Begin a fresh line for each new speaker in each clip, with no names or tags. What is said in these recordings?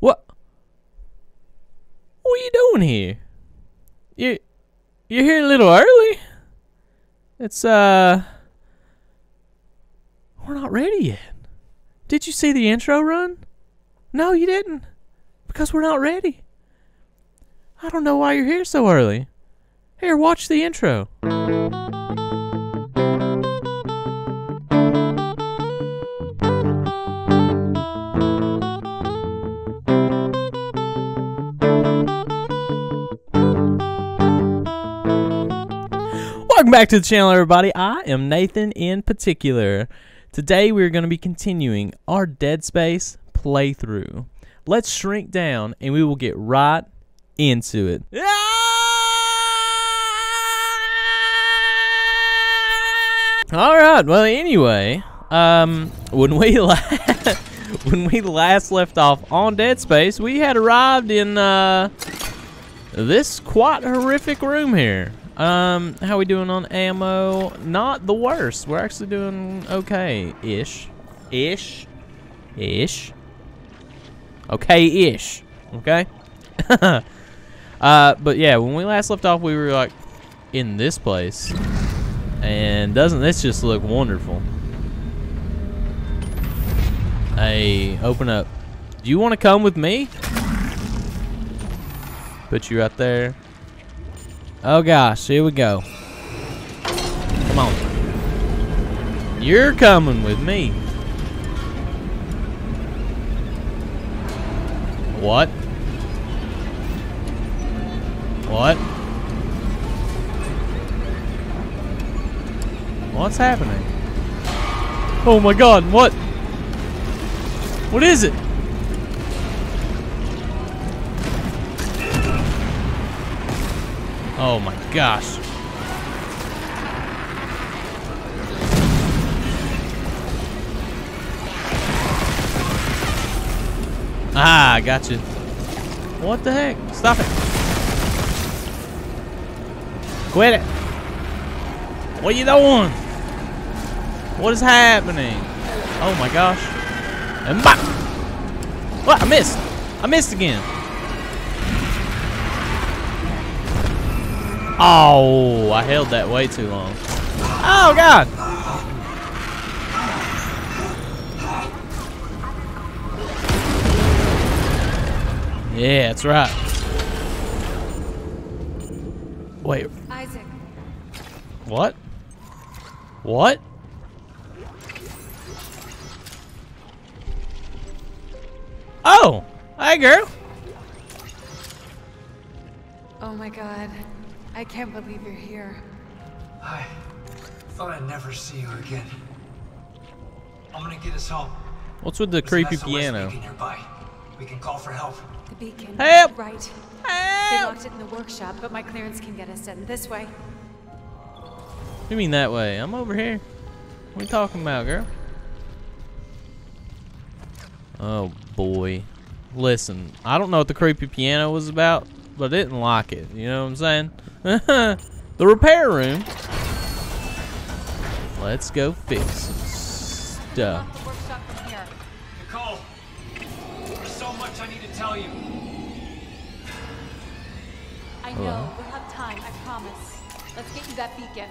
What? What are you doing here? You you're here a little early. It's uh we're not ready yet. Did you see the intro run? No, you didn't. Because we're not ready. I don't know why you're here so early. Here, watch the intro. Welcome back to the channel, everybody. I am Nathan in particular. Today, we're going to be continuing our Dead Space playthrough. Let's shrink down and we will get right into it. All right. Well, anyway, um, when we la- when we last left off on Dead Space, we had arrived in uh, this quite horrific room here. Um, how we doing on ammo? Not the worst. We're actually doing okay-ish, ish, ish. Okay-ish. Okay. uh, but yeah, when we last left off, we were like in this place. And doesn't this just look wonderful? Hey, open up. Do you want to come with me? Put you right there. Oh gosh, here we go. Come on. You're coming with me. What? What? What's happening? Oh my god, what? What is it? Oh my gosh. Ah, I got you. What the heck? Stop it. Quit it. What you doing? What is happening? Oh my gosh. And bop! What? I missed. I missed again. Oh, I held that way too long. Oh god. Yeah, that's right. Wait,
Isaac,
what? What? Oh! Hi, girl.
oh my god. I can't believe you're here.
I thought I'd never see you again. I'm gonna get us home.
What's with the
There's
creepy
piano?
beano?
nearby. We can call for help.
The beacon.
Help!
Right. They locked it in the workshop, but my clearance can get us in this way.
What do you mean that way? I'm over here. What are you talking about, girl? Oh boy. Listen, I don't know what the creepy piano was about, but I didn't like it. You know what I'm saying? the repair room. Let's go fix some stuff.
the workshop from here.
Nicole, there's so much I need to tell you.
I know. We'll have time, I promise. Let's get you that beacon.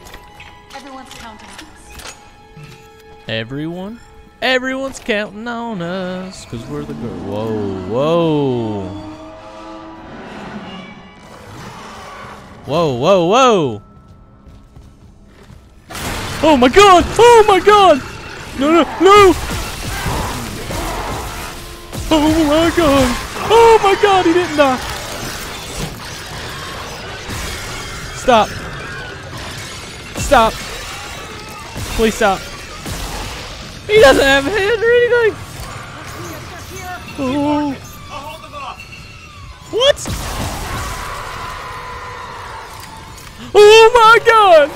Everyone's counting on us.
Everyone? Everyone's counting on us because we're the girl. Whoa, whoa. Whoa, whoa, whoa. Oh my god! Oh my god! No, no, no! Oh my god! Oh my god, he didn't die! Stop. Stop. Please stop. He doesn't have a head or anything. Oh. What? Oh my god!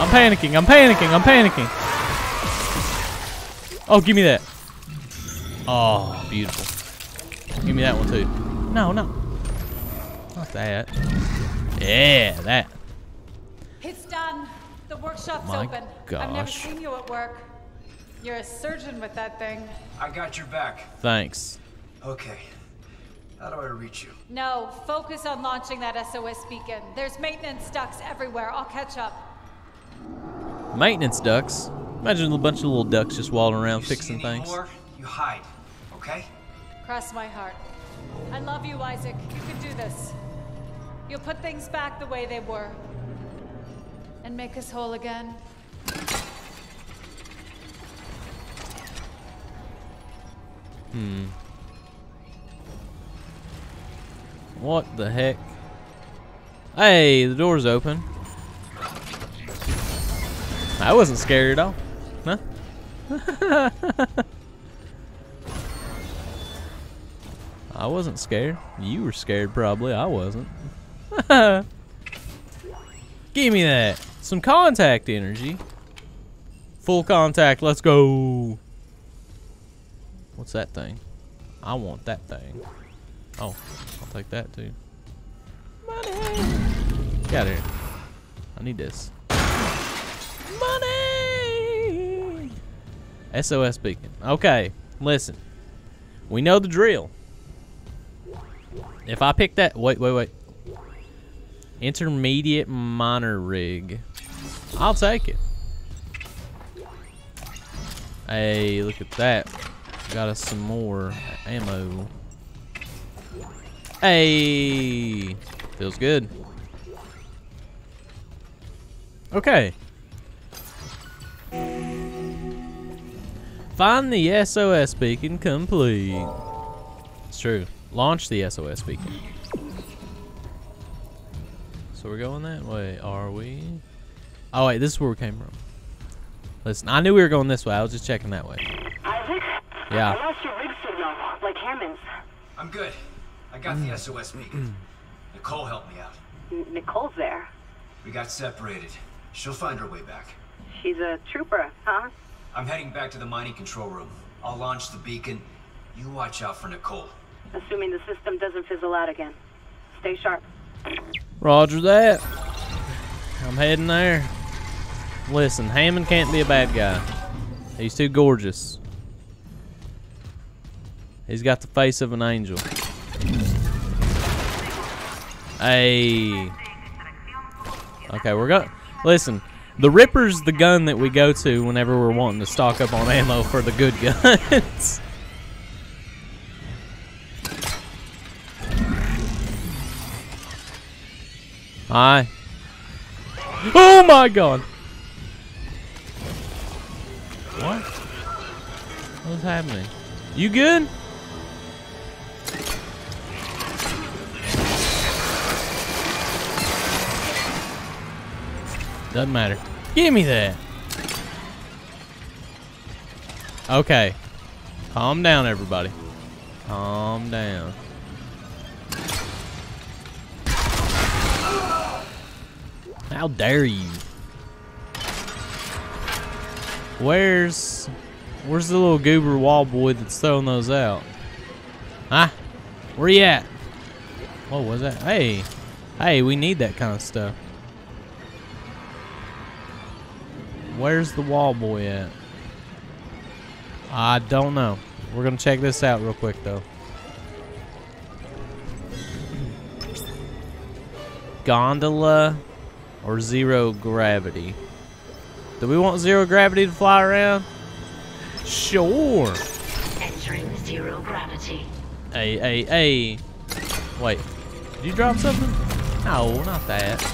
I'm panicking, I'm panicking, I'm panicking. Oh, give me that. Oh, beautiful. Give me that one too. No, no. Not that. Yeah, that.
It's done. The workshop's
My
open. I've never seen you at work. You're a surgeon with that thing.
I got your back.
Thanks.
Okay. How do I reach you?
No, focus on launching that SOS beacon. There's maintenance ducks everywhere. I'll catch up.
Maintenance ducks. Imagine a bunch of little ducks just wandering around
You
fixing things.
More, you hide. Okay?
Cross my heart. I love you, Isaac. You can do this. You'll put things back the way they were. And make us whole again. Hmm.
What the heck? Hey, the door's open. I wasn't scared at all. Huh? I wasn't scared. You were scared, probably. I wasn't. Give me that. Some contact energy. Full contact. Let's go. What's that thing? I want that thing. Oh, I'll take that too. Money! Get out of here. I need this. Money! SOS beacon. Okay, listen. We know the drill. If I pick that, wait, wait, wait. Intermediate miner rig. I'll take it. Hey, look at that. Got us some more ammo. Hey, feels good. Okay. Find the SOS beacon complete. It's true. Launch the SOS beacon. So we're going that way, are we? Oh wait, this is where we came from. Listen, I knew we were going this way. I was just checking that way.
Isaac?
Yeah.
I lost your rig signal, like Hammond's.
I'm good. I got the mm. SOS beacon. Nicole helped me out.
N- Nicole's there.
We got separated. She'll find her way back.
She's a trooper, huh?
I'm heading back to the mining control room. I'll launch the beacon. You watch out for Nicole.
Assuming the system doesn't fizzle out again. Stay sharp.
Roger that. I'm heading there. Listen, Hammond can't be a bad guy. He's too gorgeous. He's got the face of an angel. Hey. Okay, we're going. Listen, the Ripper's the gun that we go to whenever we're wanting to stock up on ammo for the good guns. Hi. Oh my god. What? What's happening? You good? Doesn't matter. Give me that. Okay. Calm down, everybody. Calm down. How dare you? Where's where's the little goober wall boy that's throwing those out? Huh? Where you at? What was that? Hey. Hey, we need that kind of stuff. Where's the wall boy at? I don't know. We're gonna check this out real quick though. Gondola or zero gravity? Do we want zero gravity to fly around? Sure.
Entering zero gravity.
Hey, hey, hey. Wait. Did you drop something? No, not that.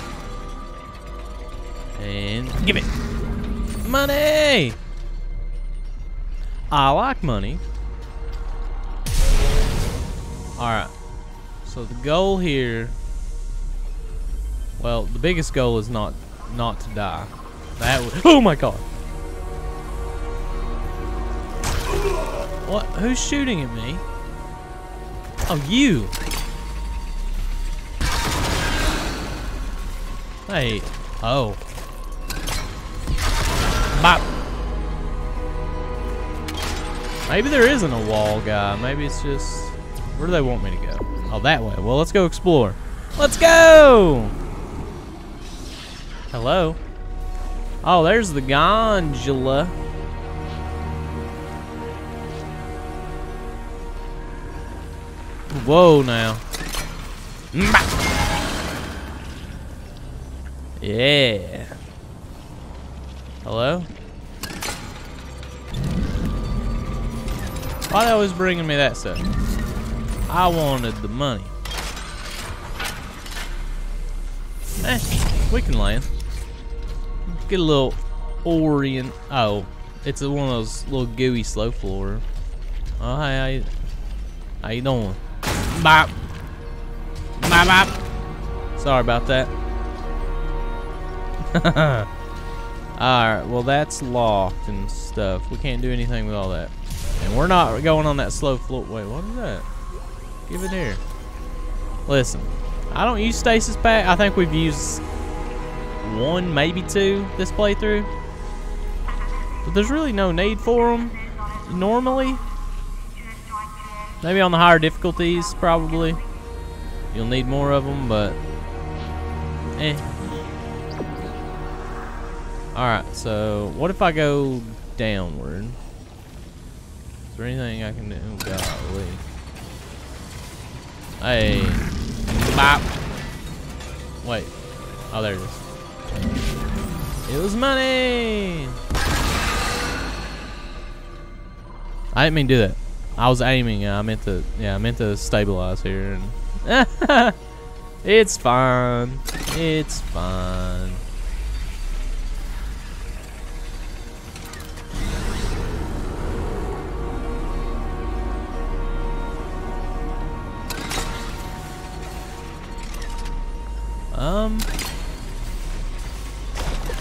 And give it. Money! I like money. Alright. So the goal here well, the biggest goal is not not to die. That would Oh my god. What? Who's shooting at me? Oh, you. Hey. Oh. Bop. Maybe there isn't a wall guy. Maybe it's just... Where do they want me to go? Oh, that way. Well, let's go explore. Let's go! Hello? Oh, there's the gondola. Whoa, now. Yeah. Hello? Why they always bringing me that stuff? I wanted the money. Eh, we can land. Get a little orient. Oh, it's a, one of those little gooey slow floor. Oh, hey, how how you doing? Bop. Bop, bop. Sorry about that. Alright, well that's locked and stuff. We can't do anything with all that. And we're not going on that slow floor. Wait, what is that? Give it here. Listen, I don't use stasis pack. I think we've used one, maybe two this playthrough. But there's really no need for them normally. Maybe on the higher difficulties, probably. You'll need more of them, but eh. Alright, so what if I go downward? Is there anything I can do? Oh, golly. Hey. Bop. Wait. Oh, there it is. It was money! I didn't mean to do that. I was aiming. I meant to, yeah, I meant to stabilize here. And it's fine. It's fine. Um.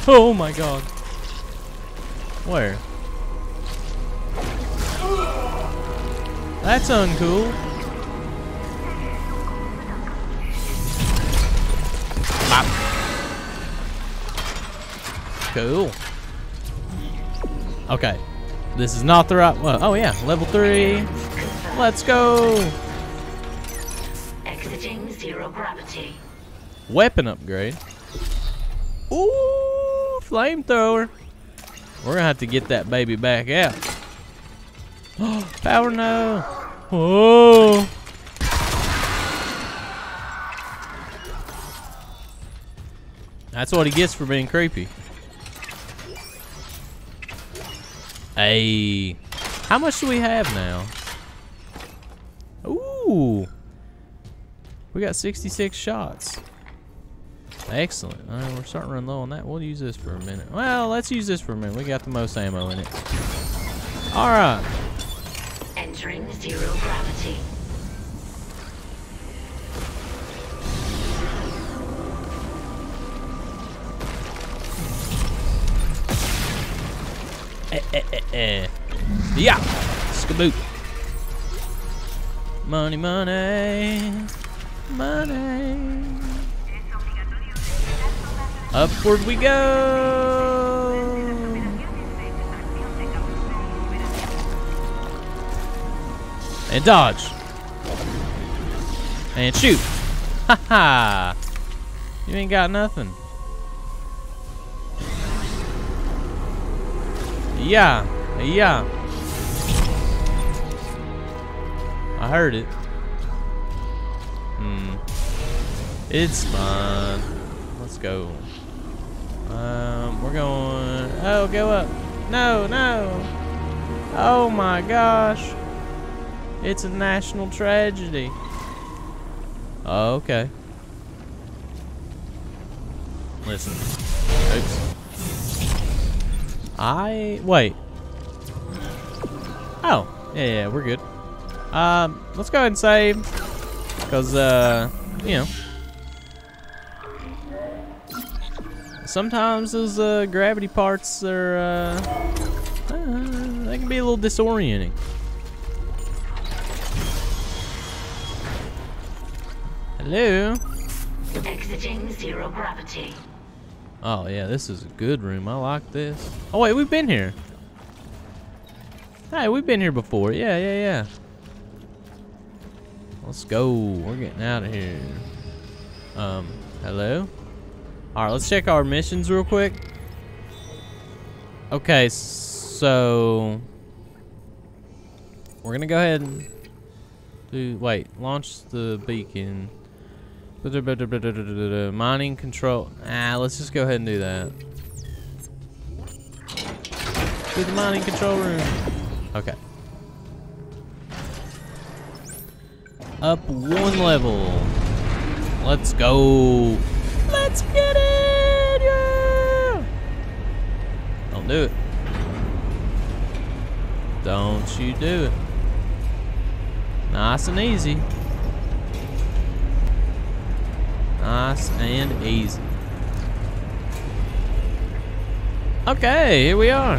Oh my god. Where? That's uncool. Bop. Cool. Okay. This is not the right one. Oh yeah, level three. Let's go.
Exiting zero gravity.
Weapon upgrade. Ooh, flamethrower. We're gonna have to get that baby back out. Power no. Whoa. Oh. That's what he gets for being creepy. Hey. How much do we have now? Ooh. We got 66 shots. Excellent. All right, we're starting to run low on that. We'll use this for a minute. Well, let's use this for a minute. We got the most ammo in it. All right.
Entering zero gravity.
Eh, eh, eh, eh. Yeah. Skaboot. Money, money. Money. Upward we go. And dodge. And shoot. Ha ha. You ain't got nothing. Yeah. Yeah. I heard it. Hmm. It's fun. Let's go. Um, we're going. Oh, go up. No, no. Oh my gosh. It's a national tragedy. Oh, okay. Listen. Oops. I wait. Oh, yeah, yeah, we're good. Um, let's go ahead and save, cause uh, you know, sometimes those uh, gravity parts are uh, uh, they can be a little disorienting. Hello.
Exiting zero gravity.
Oh yeah, this is a good room. I like this. Oh wait, we've been here. Hey, we've been here before. Yeah, yeah, yeah. Let's go. We're getting out of here. Um, hello? All right, let's check our missions real quick. Okay, so we're gonna go ahead and do. Wait, launch the beacon. Mining control. Ah, let's just go ahead and do that. To the mining control room. Okay. Up one level. Let's go. Let's get it. Yeah. Don't do it. Don't you do it. Nice and easy. Nice and easy. Okay, here we are.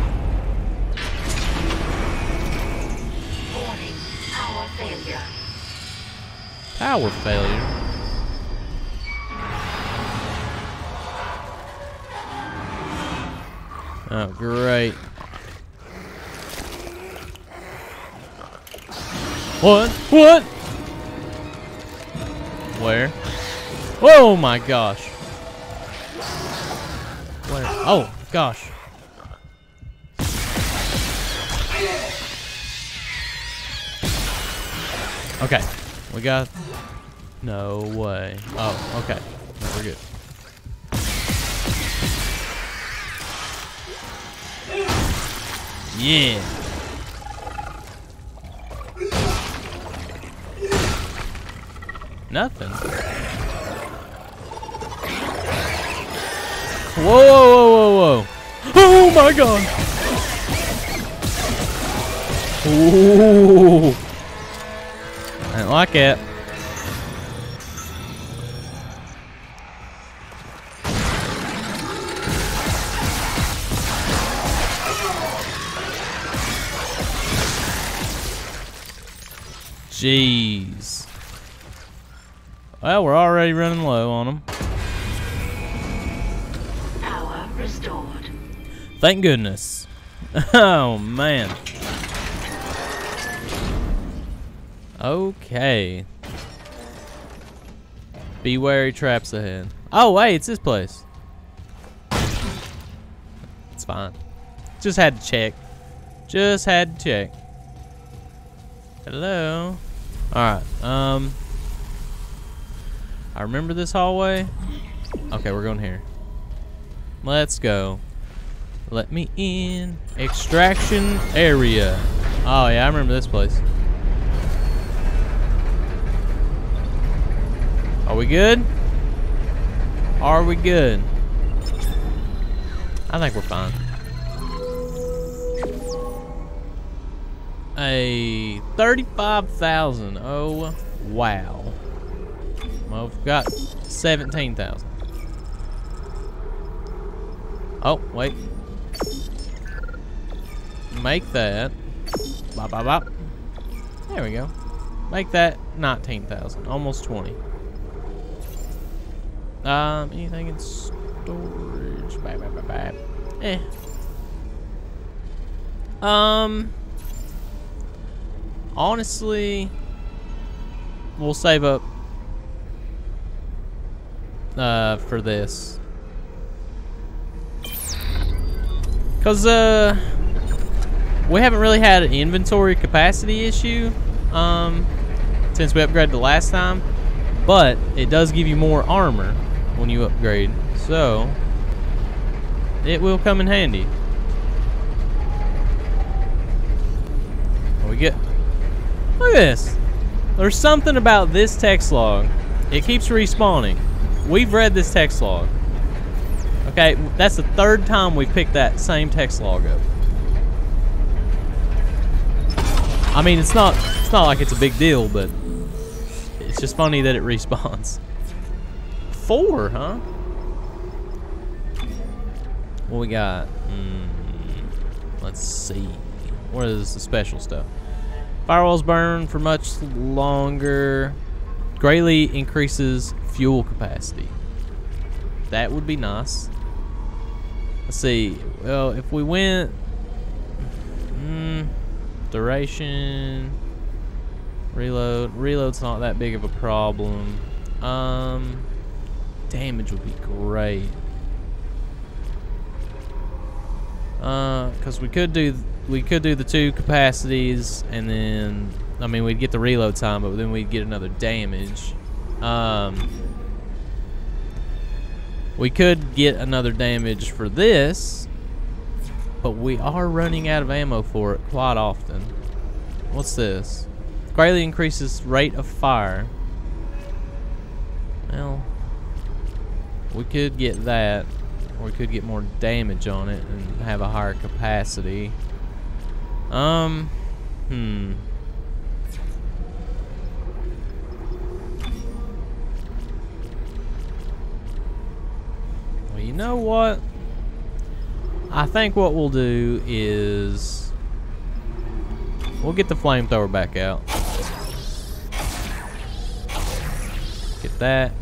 Warning. Power failure.
Power failure. Oh, great. What? What? Where? Oh my gosh. Where? Oh, gosh. Okay. We got... No way. Oh, okay. Yeah. Nothing. Whoa, whoa, whoa, whoa, whoa. Oh my god. Ooh. I don't like it. Jeez. Well, we're already running low on them.
Power restored.
Thank goodness. Oh, man. Okay. Be wary traps ahead. Oh, wait, it's this place. It's fine. Just had to check. Just had to check. Hello. Alright, um... I remember this hallway. Okay, we're going here. Let's go. Let me in. Extraction area. Oh, yeah, I remember this place. Are we good? Are we good? I think we're fine. A 35,000. Oh, wow. Well, we've got 17,000. Oh, wait. Make that. Bop, bop, bop. There we go. Make that 19,000. Almost 20. Um, anything in storage? Bap, bap, bap, bap. Eh. Um, honestly, we'll save up uh, for this. Cause uh, we haven't really had an inventory capacity issue um, since we upgraded the last time, but it does give you more armor when you upgrade, so it will come in handy. What we get? Look at this. There's something about this text log. It keeps respawning. We've read this text log. Okay, that's the third time we've picked that same text log up. I mean, it's not it's not like it's a big deal, but it's just funny that it respawns. Four, huh? What we got? Mm, let's see. What is the special stuff? Firewalls burn for much longer. Greatly increases fuel capacity. That would be nice. Let's see. Well, if we went... Mm, duration... Reload. Reload's not that big of a problem. Um, damage would be great. Uh, because we could do we could do the two capacities, and then I mean we'd get the reload time, but then we'd get another damage. Um, we could get another damage for this, but we are running out of ammo for it quite often. What's this? Greatly increases rate of fire. Well, we could get that, or we could get more damage on it and have a higher capacity. Um, hmm. Well, you know what? I think what we'll do is we'll get the flamethrower back out. Get that.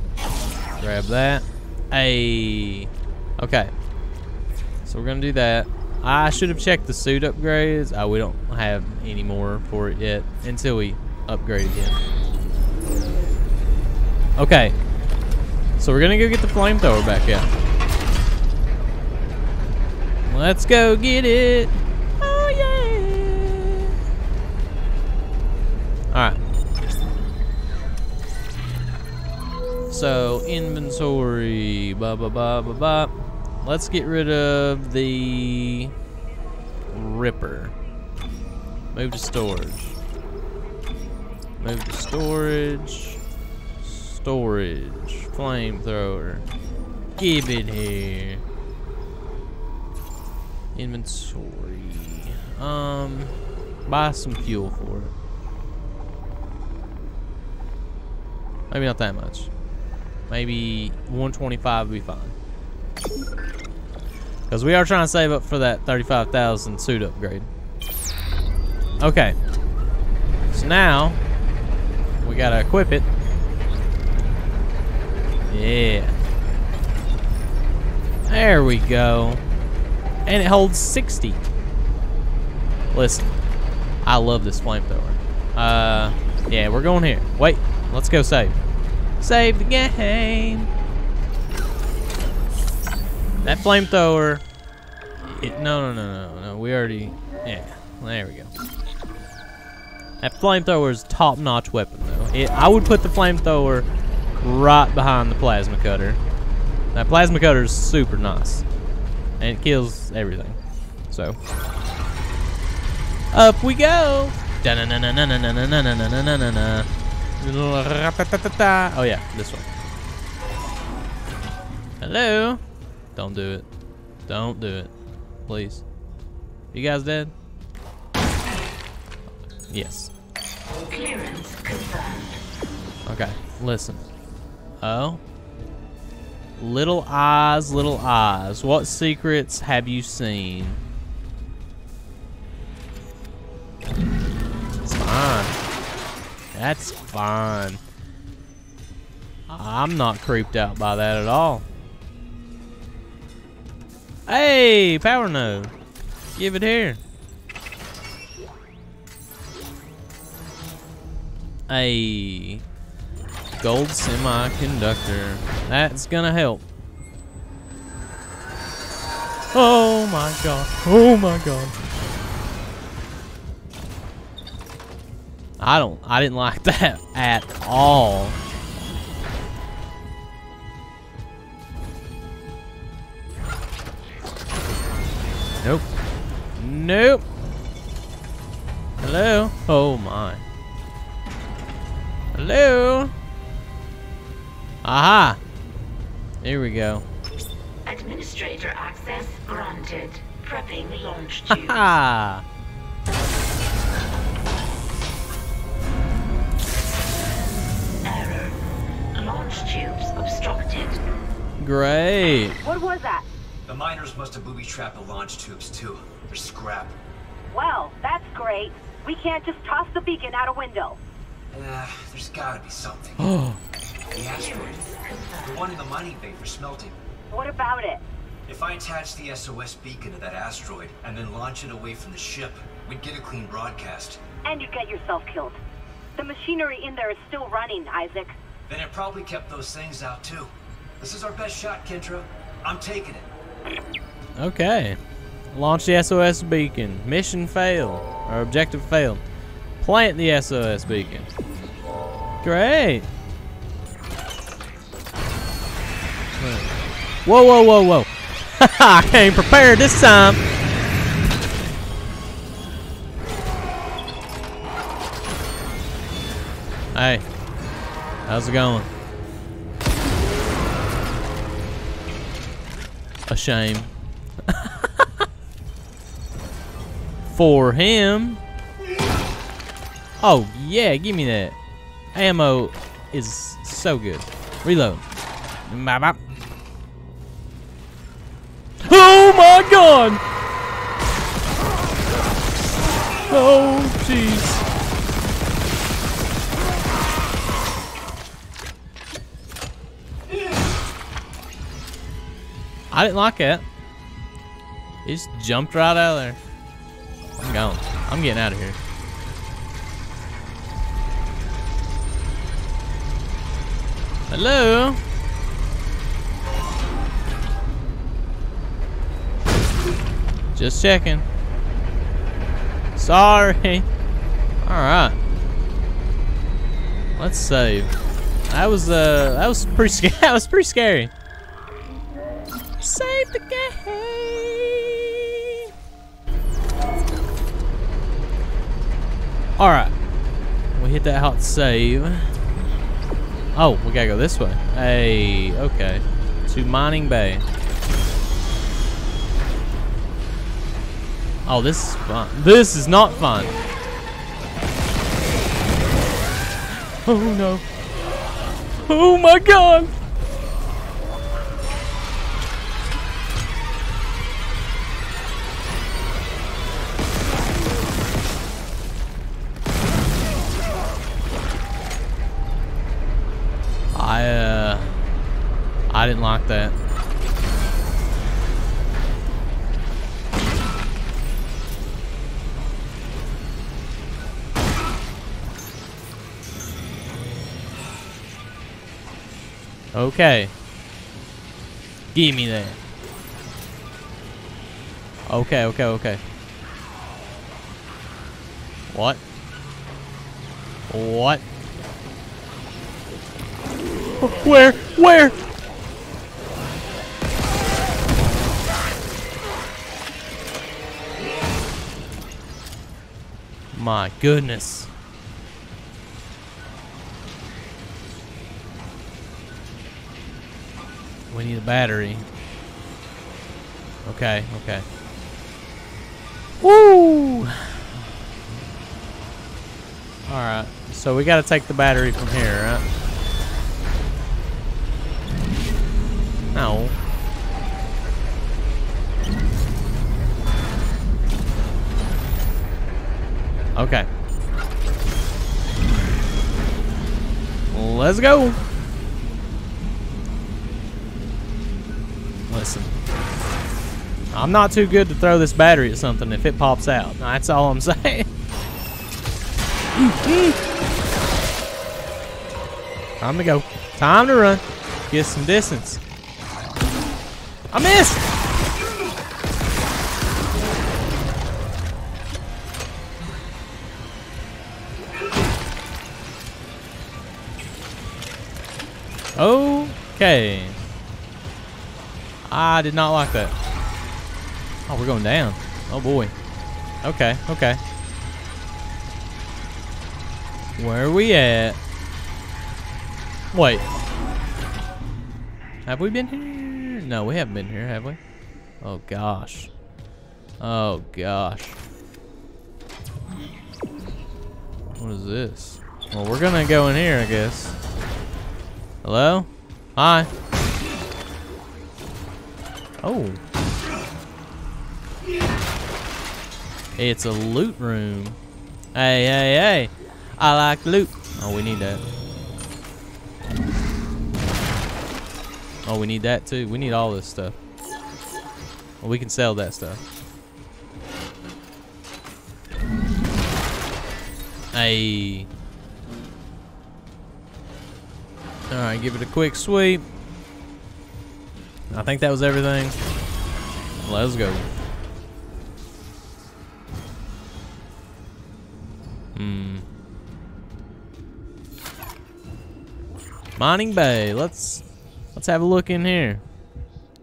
Grab that. Hey. Okay. So we're gonna do that. I should have checked the suit upgrades. Oh, we don't have any more for it yet until we upgrade again. Okay. So we're gonna go get the flamethrower back out. Let's go get it. Oh yeah. All right. So inventory, ba ba ba ba ba. Let's get rid of the Ripper. Move to storage. Move to storage. Storage. Flamethrower. Give it here. Inventory. Um, buy some fuel for it. Maybe not that much. Maybe 125 would be fine. Because we are trying to save up for that 35,000 suit upgrade. Okay. So now, we gotta equip it. Yeah. There we go. And it holds 60. Listen, I love this flamethrower. Uh, yeah, we're going here. Wait, let's go save. Save the game. That flamethrower. It, no, no, no, no, no. We already. Yeah. There we go. That flamethrower is top-notch weapon, though. It, I would put the flamethrower right behind the plasma cutter. That plasma cutter is super nice, and it kills everything. So, up we go. Oh yeah, this one. Hello. Don't do it. Don't do it. Please. You guys dead? Yes.
Clearance confirmed.
Okay, listen. Oh? Little eyes, little eyes. What secrets have you seen? It's fine. That's fine. I'm not creeped out by that at all. Hey, power node. Give it here. A gold semiconductor. That's gonna help. Oh my god. Oh my god. I don't I didn't like that at all. Nope. Hello? Oh my. Hello? Aha! Here we go.
Administrator access granted. Prepping launch tube.
Ha!
Error. Launch tubes obstructed.
Great.
What was that?
The miners must have booby-trapped the launch tubes, too. They're scrap.
Well, that's great. We can't just toss the beacon out a window.
Yeah, there's gotta be something.
Oh,
the asteroid. The one in the mining bay for smelting.
What about it?
If I attach the SOS beacon to that asteroid and then launch it away from the ship, we'd get a clean broadcast.
And you'd get yourself killed. The machinery in there is still running, Isaac.
Then it probably kept those things out, too. This is our best shot, Kendra. I'm taking it.
okay. Launch the SOS beacon. Mission failed. Our objective failed. Plant the SOS beacon. Great. Whoa, whoa, whoa, whoa. I came prepared this time. Hey, how's it going? A shame. For him. Oh, yeah, give me that. Ammo is so good. Reload. Bop, bop. Oh my god! Oh, jeez. I didn't like it. He just jumped right out of there. I'm. I'm getting out of here. Hello? Just checking. Sorry. Alright. Let's save. That was uh that was pretty scary. that was pretty scary. Save the game. Alright. We hit that hot save. Oh, we gotta go this way. Hey, okay. To Mining Bay. Oh, this is fun. This is not fun. Oh no. Oh my god. I didn't like that. Okay. Give me that. Okay, okay, okay. What? What? Where? Where? My goodness. We need a battery. Okay, okay. Woo! Alright, so we gotta take the battery from here, right? No. Okay. Let's go. Listen. I'm not too good to throw this battery at something if it pops out. That's all I'm saying. Time to go. Time to run. Get some distance. I missed! Okay. I did not like that. Oh, we're going down. Oh boy. Okay, okay. Where are we at? Wait. Have we been here? No, we haven't been here, have we? Oh gosh. Oh gosh. What is this? Well, we're gonna go in here, I guess. Hello? Hi. Oh. It's a loot room. Hey, hey, hey. I like loot. Oh, we need that. Oh, we need that too. We need all this stuff. Well, we can sell that stuff. Hey. All right, give it a quick sweep. I think that was everything. Let's go. Hmm. Mining Bay. Let's let's have a look in here.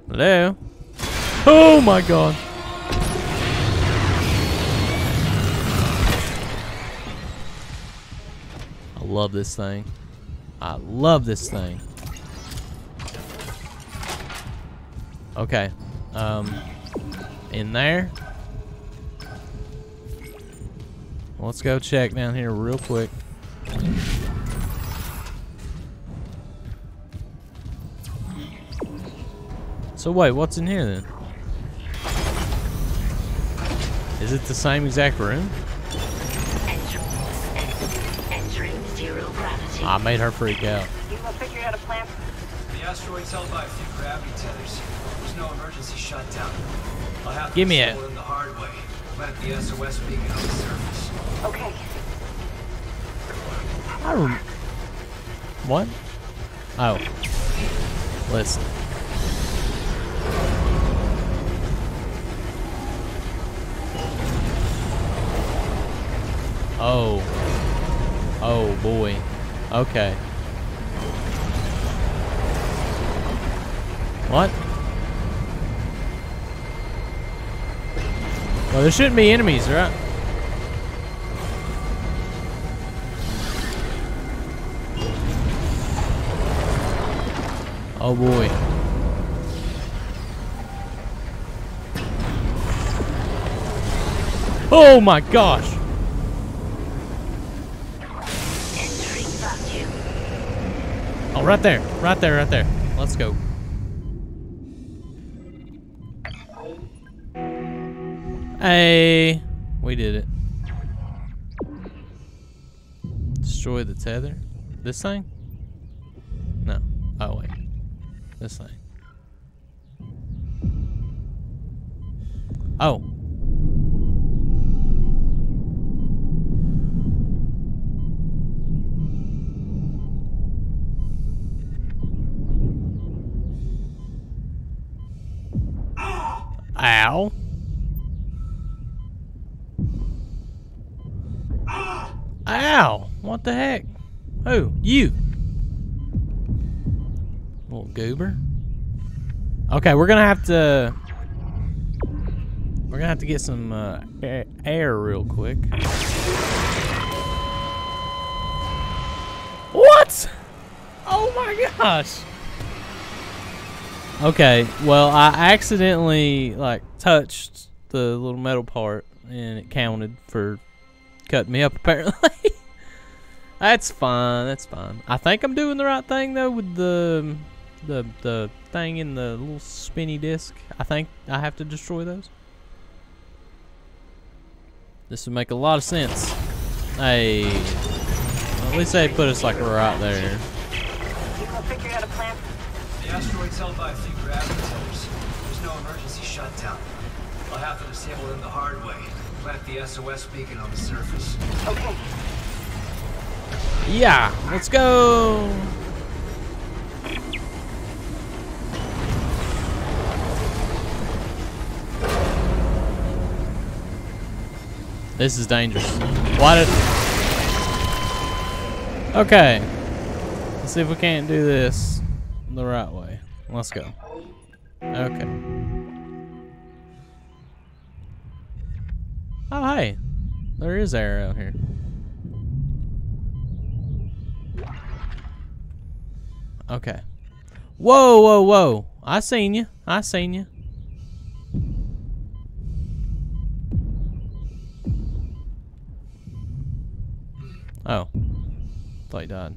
Hello. Oh my god. I love this thing. I love this thing. Okay. Um in there. Let's go check down here real quick. So wait, what's in here then? Is it the same exact room? I made her freak out.
You have figured out a plan?
The asteroid's held by a few gravity tethers. There's no emergency shutdown. I'll have to
Give me
disable them the hard way. Plant the SOS beacon on the surface.
Okay.
I rem- What? Oh. Listen. Oh. Oh boy. Okay. What? Well, there shouldn't be enemies, right? Oh boy. Oh my gosh. Oh, right there. Right there, right there. Let's go. Hey, we did it. Destroy the tether. This thing? No. Oh, wait. This thing. Oh. Ow. Ow. What the heck? Who? You. Little goober. Okay, we're gonna have to. We're gonna have to get some uh, a- air real quick. What? Oh my gosh. Okay, well, I accidentally like touched the little metal part, and it counted for cutting me up. Apparently, that's fine. That's fine. I think I'm doing the right thing though with the the the thing in the little spinny disc. I think I have to destroy those. This would make a lot of sense. Hey, well, at least they put us like right there.
You have figured out a plan?
Asteroid's held by a few gravity tethers. There's no emergency shutdown. I'll have to disable them the hard way. Plant the SOS beacon on the surface.
Okay.
Yeah, let's go. This is dangerous. Why did? Okay. Let's see if we can't do this the right way. Let's go. Okay. Oh, hey. There is air out here. Okay. Whoa, whoa, whoa. I seen you. I seen you. Oh. Thought he died.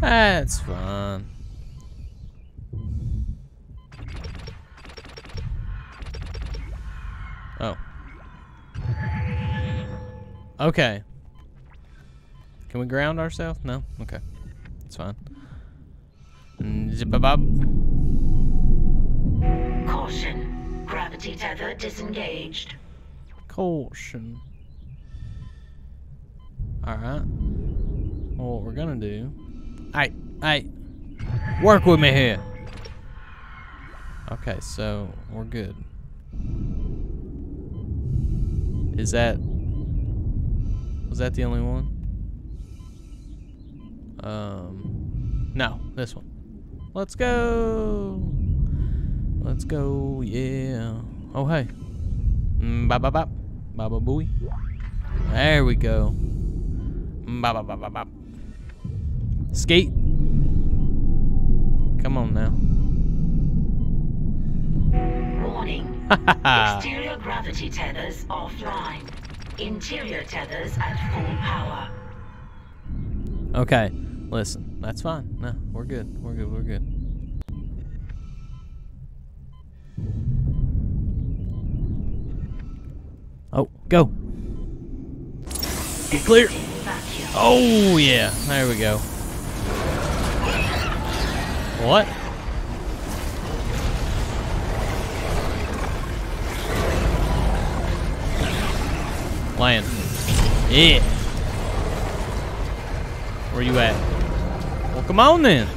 That's fine. Okay. Can we ground ourselves? No? Okay. It's fine. Mm, Zip-a-bop.
Caution. Gravity tether disengaged.
Caution. Alright. Well, what we're gonna do. Hey, hey. Work with me here. Okay, so we're good. Is that. Was that the only one? Um, no, this one. Let's go. Let's go. Yeah. Oh hey. Mm, Bop bop bop. Baba booey. There we go. Mm, Bop bop bop bop bop. Skate. Come on now.
Warning. Exterior gravity tethers offline. Interior tethers at full power.
Okay, listen, that's fine. No, we're good. We're good. We're good. Oh, go. Get clear. Oh, yeah. There we go. What? Land. Yeah. Where you at? Well, come on then.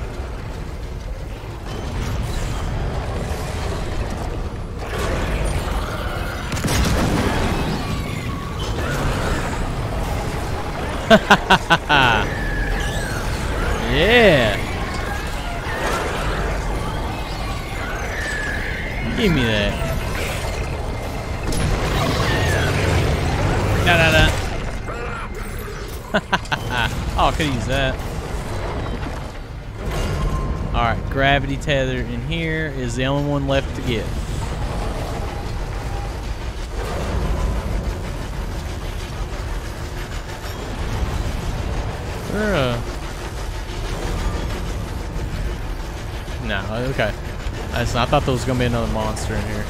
yeah. could use that. Alright, gravity tether in here is the only one left to get. Uh... No, okay. I, just, I thought there was gonna be another monster in here.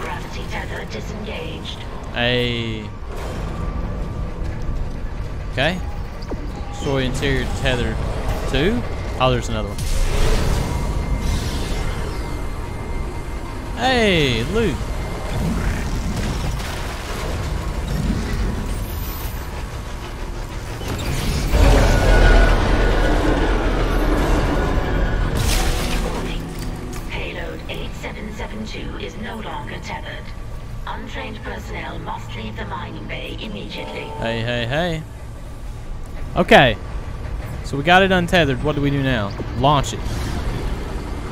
Gravity tether disengaged.
A. Okay. Soy interior tether two. Oh, there's another one. Hey, loot.
Payload 8772 is no longer tethered. Untrained personnel must leave the mining bay immediately.
Hey, hey, hey. Okay. So we got it untethered. What do we do now? Launch it.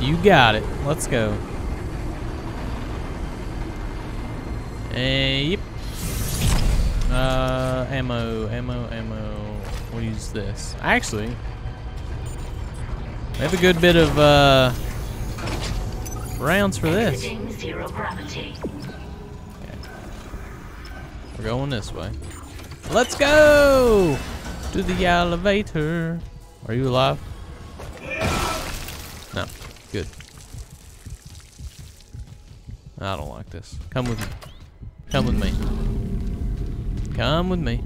You got it. Let's go. Hey, yep. Uh, ammo, ammo, ammo. We'll use this. Actually, we have a good bit of, uh, rounds for this.
Zero gravity.
We're going this way. Let's go to the elevator. Are you alive? No. Good. I don't like this. Come with me. Come with me. Come with me.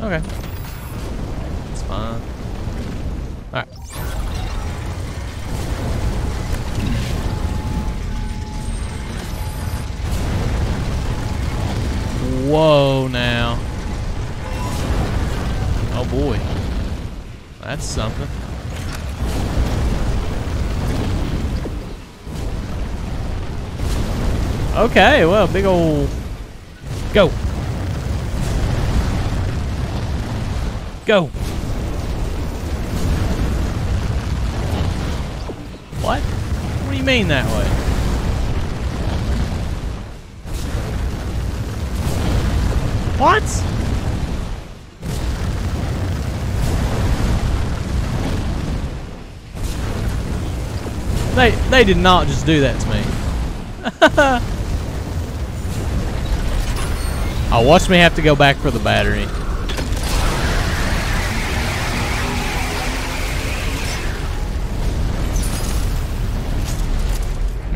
Okay. It's fine. Alright. Whoa now. Oh boy. That's something. Okay, well, big old go. Go. What? What do you mean that way? What? They they did not just do that to me. oh, watch me have to go back for the battery.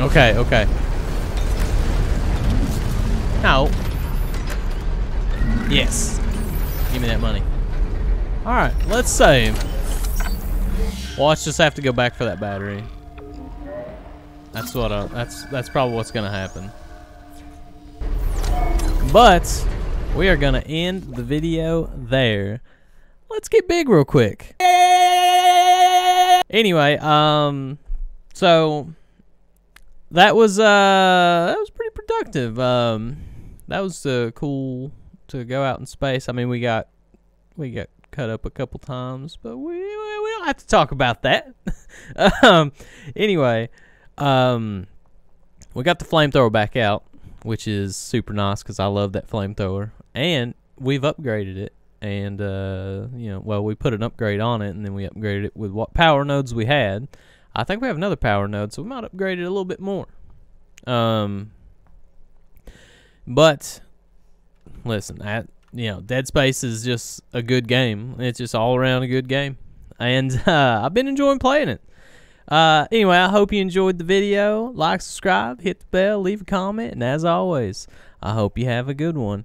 Okay, okay. No. Yes. Give me that money. Alright, let's save. Watch just have to go back for that battery. That's what I, that's that's probably what's gonna happen. But we are gonna end the video there. Let's get big real quick. Anyway, um So that was uh that was pretty productive. Um, that was uh, cool to go out in space. I mean, we got we got cut up a couple times, but we we we don't have to talk about that. um, anyway, um, we got the flamethrower back out, which is super nice because I love that flamethrower, and we've upgraded it. And uh, you know, well, we put an upgrade on it, and then we upgraded it with what power nodes we had. I think we have another power node, so we might upgrade it a little bit more. Um, but listen, I, you know, Dead Space is just a good game. It's just all around a good game, and uh, I've been enjoying playing it. Uh, anyway, I hope you enjoyed the video. Like, subscribe, hit the bell, leave a comment, and as always, I hope you have a good one.